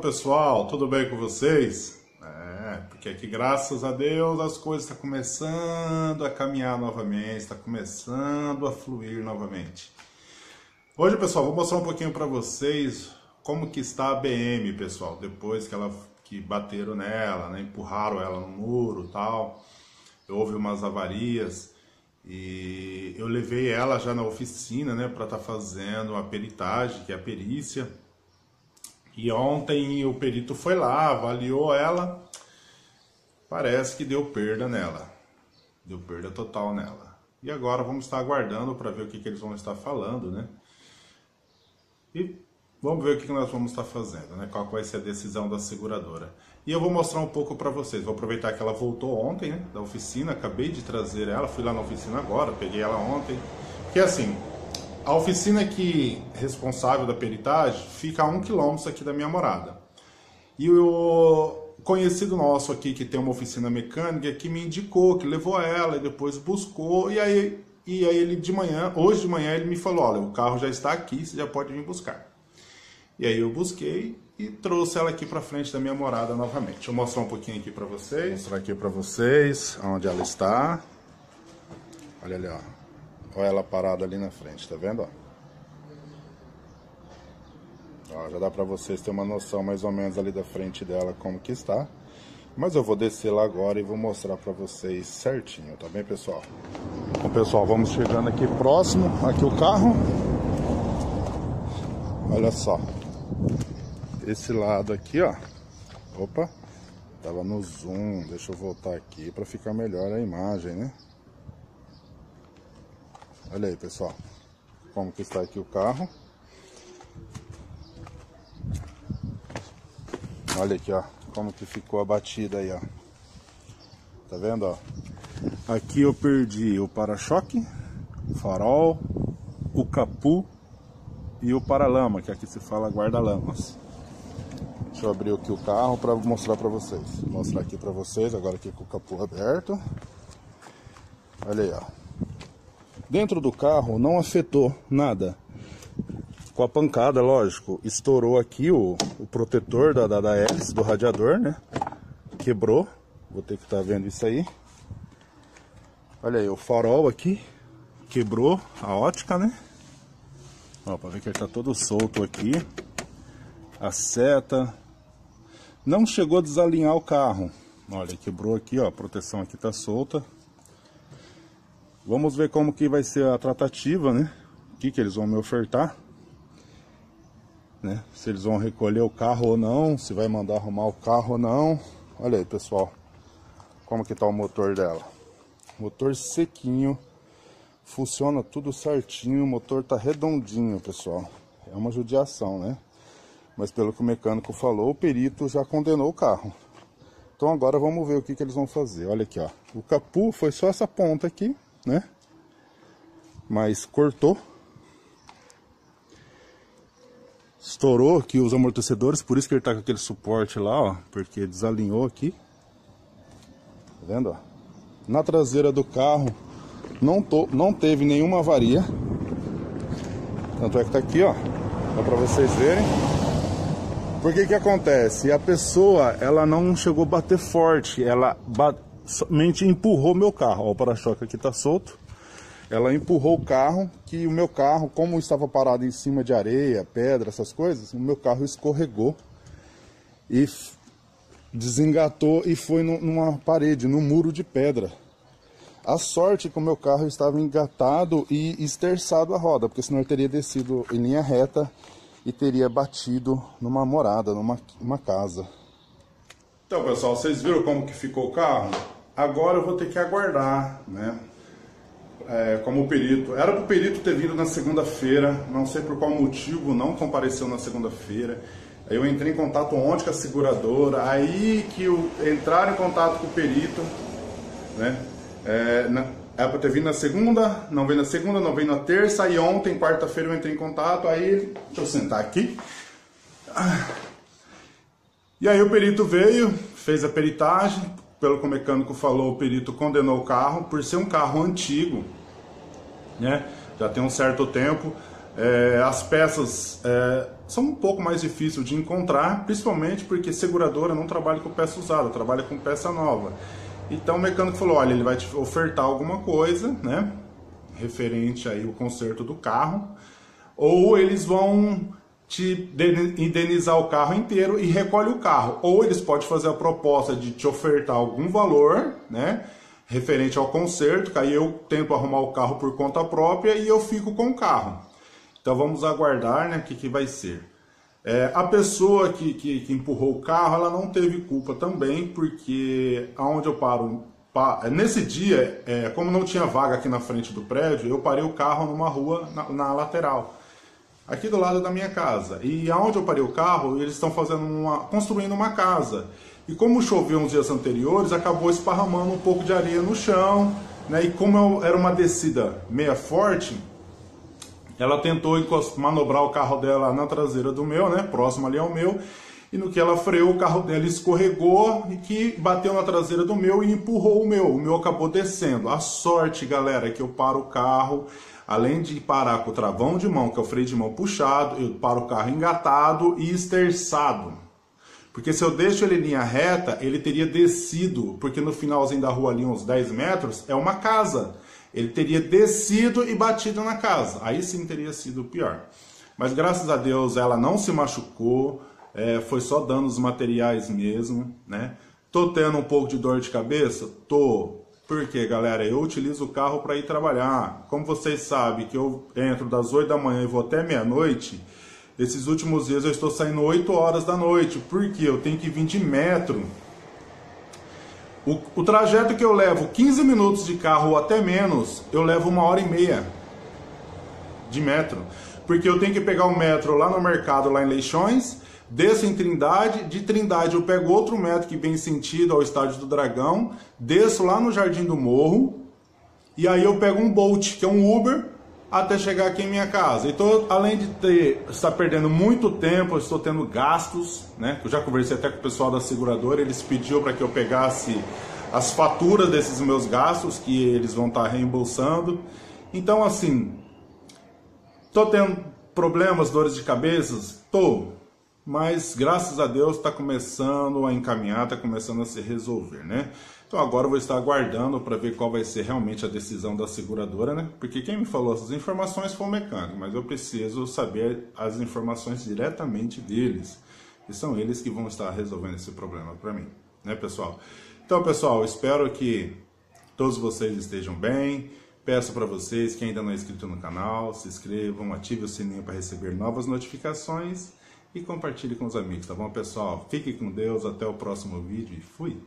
pessoal, tudo bem com vocês? É, porque aqui graças a Deus as coisas estão começando a caminhar novamente, está começando a fluir novamente. Hoje, pessoal, vou mostrar um pouquinho para vocês como que está a BM, pessoal, depois que ela que bateram nela, né, empurraram ela no muro, tal. Houve umas avarias e eu levei ela já na oficina, né, para estar tá fazendo a peritagem, que é a perícia e ontem o perito foi lá, avaliou ela, parece que deu perda nela. Deu perda total nela. E agora vamos estar aguardando para ver o que, que eles vão estar falando, né? E vamos ver o que, que nós vamos estar fazendo, né? Qual vai ser a decisão da seguradora. E eu vou mostrar um pouco para vocês. Vou aproveitar que ela voltou ontem, né? Da oficina, acabei de trazer ela, fui lá na oficina agora, peguei ela ontem. Que assim, a oficina que responsável da peritagem fica a um quilômetro aqui da minha morada. E o conhecido nosso aqui que tem uma oficina mecânica que me indicou, que levou ela e depois buscou e aí e aí ele de manhã, hoje de manhã ele me falou, olha, o carro já está aqui, você já pode vir buscar. E aí eu busquei e trouxe ela aqui para frente da minha morada novamente. Deixa eu mostrar um pouquinho aqui para vocês. Vou mostrar aqui para vocês onde ela está. Olha ali, ó. Olha ela parada ali na frente, tá vendo? Ó? Já dá pra vocês terem uma noção mais ou menos ali da frente dela como que está. Mas eu vou descer lá agora e vou mostrar pra vocês certinho, tá bem, pessoal? Bom, pessoal, vamos chegando aqui próximo, aqui o carro. Olha só. Esse lado aqui, ó. Opa, tava no zoom. Deixa eu voltar aqui pra ficar melhor a imagem, né? Olha aí, pessoal. Como que está aqui o carro. Olha aqui, ó. Como que ficou a batida aí, ó. Tá vendo, ó? Aqui eu perdi o para-choque, o farol, o capu e o para-lama, que aqui se fala guarda-lamas. Deixa eu abrir aqui o carro para mostrar para vocês. Vou mostrar aqui para vocês, agora aqui com o capu aberto. Olha aí, ó. Dentro do carro não afetou nada. Com a pancada, lógico, estourou aqui o, o protetor da, da, da hélice do radiador, né? Quebrou. Vou ter que estar tá vendo isso aí. Olha aí, o farol aqui quebrou a ótica, né? Ó, pra ver que ele tá todo solto aqui. A seta. Não chegou a desalinhar o carro. Olha, quebrou aqui, ó. A proteção aqui tá solta. Vamos ver como que vai ser a tratativa, né? O que, que eles vão me ofertar. Né? Se eles vão recolher o carro ou não, se vai mandar arrumar o carro ou não. Olha aí, pessoal. Como que tá o motor dela. Motor sequinho. Funciona tudo certinho. O motor tá redondinho, pessoal. É uma judiação, né? Mas pelo que o mecânico falou, o perito já condenou o carro. Então agora vamos ver o que, que eles vão fazer. Olha aqui, ó. O capu foi só essa ponta aqui né? Mas cortou. Estourou aqui os amortecedores, por isso que ele tá com aquele suporte lá, ó, porque desalinhou aqui. Tá vendo, ó? Na traseira do carro não, tô, não teve nenhuma avaria. Tanto é que tá aqui, ó. Dá pra vocês verem. Por que acontece? A pessoa, ela não chegou a bater forte, ela bate, somente empurrou meu carro. Ó, o para-choque aqui tá solto. Ela empurrou o carro, que o meu carro, como estava parado em cima de areia, pedra, essas coisas, o meu carro escorregou e desengatou e foi numa parede, num muro de pedra. A sorte é que o meu carro estava engatado e esterçado a roda, porque senão eu teria descido em linha reta e teria batido numa morada, numa uma casa. Então, pessoal, vocês viram como que ficou o carro? Agora eu vou ter que aguardar, né? É, como o perito. Era para o perito ter vindo na segunda-feira, não sei por qual motivo não compareceu na segunda-feira. Eu entrei em contato ontem com a seguradora, aí que eu entrar em contato com o perito, né? É, na, era para ter vindo na segunda, não veio na segunda, não veio na terça, e ontem, quarta-feira, eu entrei em contato, aí, deixa eu sentar aqui. E aí o perito veio, fez a peritagem, pelo que o mecânico falou, o perito condenou o carro por ser um carro antigo, né? Já tem um certo tempo. É, as peças é, são um pouco mais difíceis de encontrar, principalmente porque seguradora não trabalha com peça usada, trabalha com peça nova. Então o mecânico falou, olha, ele vai te ofertar alguma coisa, né, referente aí o conserto do carro, ou eles vão te indenizar o carro inteiro e recolhe o carro. Ou eles podem fazer a proposta de te ofertar algum valor, né, referente ao conserto, que aí eu tento arrumar o carro por conta própria e eu fico com o carro. Então vamos aguardar né, o que, que vai ser. É, a pessoa que, que, que, empurrou o carro, ela não teve culpa também, porque aonde eu paro, pa, nesse dia, é, como não tinha vaga aqui na frente do prédio, eu parei o carro numa rua na, na, lateral, aqui do lado da minha casa. E aonde eu parei o carro, eles estão fazendo uma, construindo uma casa. E como choveu uns dias anteriores, acabou esparramando um pouco de areia no chão, né? E como eu, era uma descida meia forte, ela tentou manobrar o carro dela na traseira do meu, né? Próximo ali ao meu. E no que ela freou, o carro dela escorregou e que bateu na traseira do meu e empurrou o meu. O meu acabou descendo. A sorte, galera, é que eu paro o carro, além de parar com o travão de mão, que é o freio de mão puxado, eu paro o carro engatado e esterçado. Porque se eu deixo ele em linha reta, ele teria descido, porque no finalzinho da rua ali, uns 10 metros, é uma casa ele teria descido e batido na casa. Aí sim teria sido pior. Mas graças a Deus ela não se machucou, é, foi só danos materiais mesmo, né? Tô tendo um pouco de dor de cabeça? Tô. Porque, galera, eu utilizo o carro para ir trabalhar. Como vocês sabem que eu entro das 8 da manhã e vou até meia-noite, esses últimos dias eu estou saindo 8 horas da noite, porque eu tenho que vir de metro o, o trajeto que eu levo 15 minutos de carro ou até menos, eu levo uma hora e meia de metro. Porque eu tenho que pegar o metro lá no mercado, lá em Leixões, desço em Trindade, de Trindade eu pego outro metro que vem sentido ao Estádio do Dragão, desço lá no Jardim do Morro, e aí eu pego um Bolt, que é um Uber, até chegar aqui em minha casa. Então, além de ter, estar perdendo muito tempo, eu estou tendo gastos, né? Eu já conversei até com o pessoal da seguradora, eles pediu para que eu pegasse as faturas desses meus gastos que eles vão estar reembolsando. Então, assim, tô tendo problemas, dores de cabeça, tô, mas graças a Deus está começando a encaminhar, está começando a se resolver, né? Então agora eu vou estar aguardando para ver qual vai ser realmente a decisão da seguradora, né? Porque quem me falou essas informações foi o mecânico, mas eu preciso saber as informações diretamente deles. E são eles que vão estar resolvendo esse problema para mim, né, pessoal? Então, pessoal, espero que todos vocês estejam bem. Peço para vocês que ainda não é inscrito no canal, se inscrevam, ative o sininho para receber novas notificações e compartilhe com os amigos, tá bom, pessoal? Fique com Deus, até o próximo vídeo e fui!